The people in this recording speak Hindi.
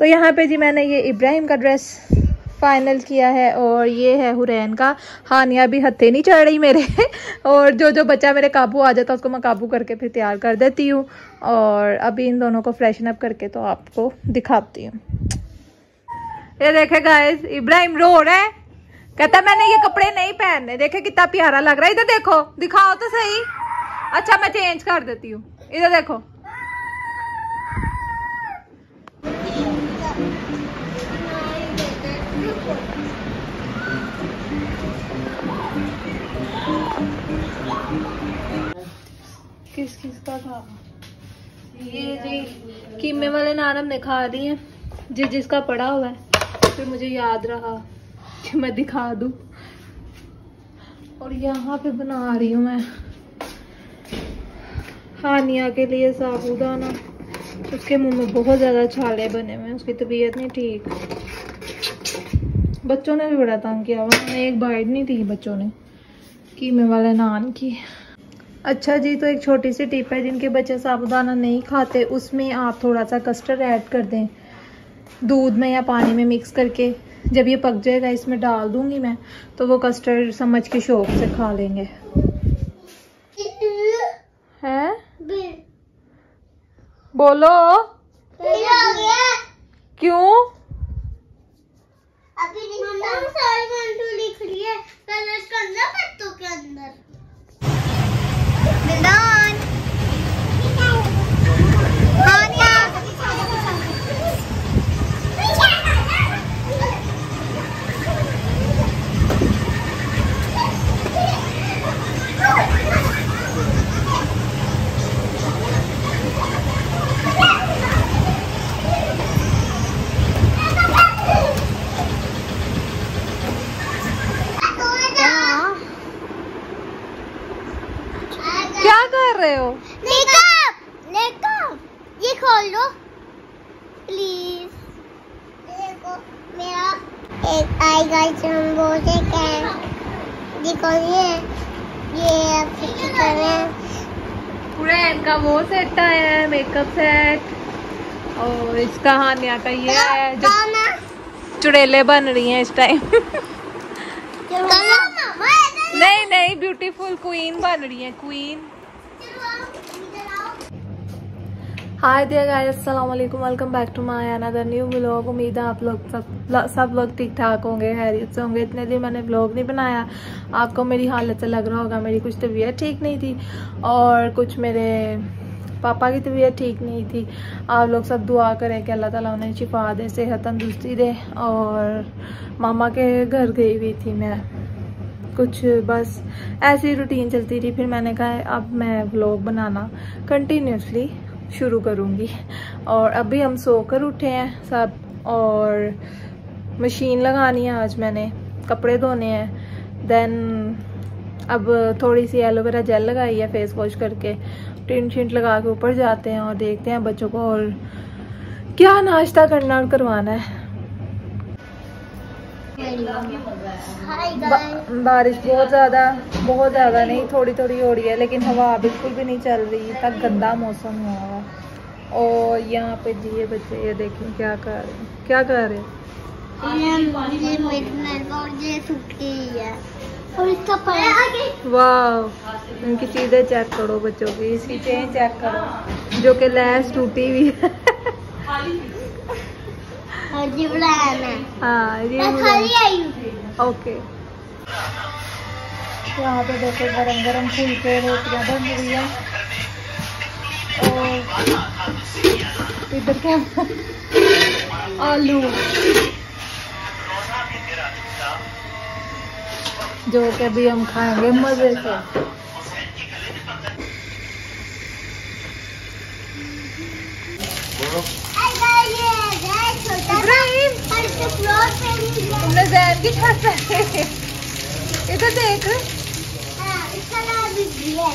तो यहाँ पे जी मैंने ये इब्राहिम का ड्रेस फाइनल किया है और ये है हुरैन का। हानिया भी हथे नहीं चढ़ रही मेरे। और जो जो बच्चा मेरे काबू आ जाता है उसको मैं काबू करके फिर तैयार कर देती हूँ। और अभी इन दोनों को फ्रेशन अप करके तो आपको दिखाती हूँ। ये देखे गाइस इब्राहिम रो रहा है। कहता मैंने ये कपड़े नहीं पहनने। देखे कितना प्यारा लग रहा है। इधर देखो, दिखाओ तो सही। अच्छा मैं चेंज कर देती हूँ। इधर देखो। किस किस का था? ये जी, कीमे वाले नान हमने खा लिए जी, जिसका पड़ा हुआ है। फिर मुझे याद रहा कि मैं दिखा दूँ। और यहाँ पे बना रही हूँ मैं। हानिया के लिए साबुदाना। उसके मुँह में बहुत ज़्यादा छाले बने हुए हैं, उसकी तबीयत नहीं ठीक। बच्चों ने भी बड़ा तंग किया हुआ एक बाइट नहीं दी बच्चों ने कीमे वाले नान की। अच्छा जी तो एक छोटी सी टिप है, जिनके बच्चे साबुदाना नहीं खाते, उसमें आप थोड़ा सा कस्टर्ड ऐड कर दें। दूध में या पानी में मिक्स करके, जब ये पक जाएगा, इसमें डाल दूँगी मैं तो वो कस्टर्ड समझ के शौक से खा लेंगे। है? बोलो। क्यों? अभी सारी लिख रही है। कलर करना अंदर के अंदर? खोल दो प्लीज़ देखो मेरा एक आई गाइस हम बोलते क्या देखो ये ये अब कर रहे हैं? पूरा इनका वो सेट आया है मेकअप सेट और इसका हानिया का ये है जो चुड़ेले बन रही हैं इस टाइम नहीं नहीं ब्यूटीफुल क्वीन बन रही है क्वीन हाय दिया गाइस अस्सलाम वालेकुम back to my another new vlog उम्मीद है आप लोग सब सब लोग ठीक ठाक होंगे हैरियत से होंगे। इतने दिन मैंने व्लॉग नहीं बनाया। आपको मेरी हालत से लग रहा होगा, मेरी कुछ तबीयत ठीक नहीं थी और कुछ मेरे पापा की तबीयत ठीक नहीं थी। आप लोग सब दुआ करें कि अल्लाह ताला उन्हें छिपा दे, सेहत तंदुरुस्ती दे और मामा के घर गई हुई थी मैं। कुछ बस ऐसी रूटीन चलती थी फिर मैंने कहा, अब मैं व्लॉग बनाना कंटिन्यूसली शुरू करूँगी। और अभी हम सोकर उठे हैं सब, और मशीन लगानी है आज मैंने, कपड़े धोने हैं। देन अब थोड़ी सी एलोवेरा जेल लगाई है फेस वॉश करके। टिंट शिंट लगा के ऊपर जाते हैं और देखते हैं बच्चों को और क्या नाश्ता करना और करवाना है। बारिश बहुत ज़्यादा बहुत ज़्यादा नहीं थोड़ी थोड़ी हो रही है, लेकिन हवा बिल्कुल भी नहीं चल रही तक गंदा मौसम हुआ हुआ। और यहाँ पे जी, ये बच्चे, ये देखें क्या कर रहे हैं, क्या कर रहे हैं? वाह इनकी चीज़ें चेक करो बच्चों की, इसकी चेन चेक करो, जो कि लैस टूटी हुई है। ओके यहाँ पे देखो गरम गरम फुलके रोटियाँ बन रही है और इधर क्या आलू जो कि अभी हम खाएँगे मज़े से। तुमने जैन की छत है इधर देख। हाँ, इसका नाम है।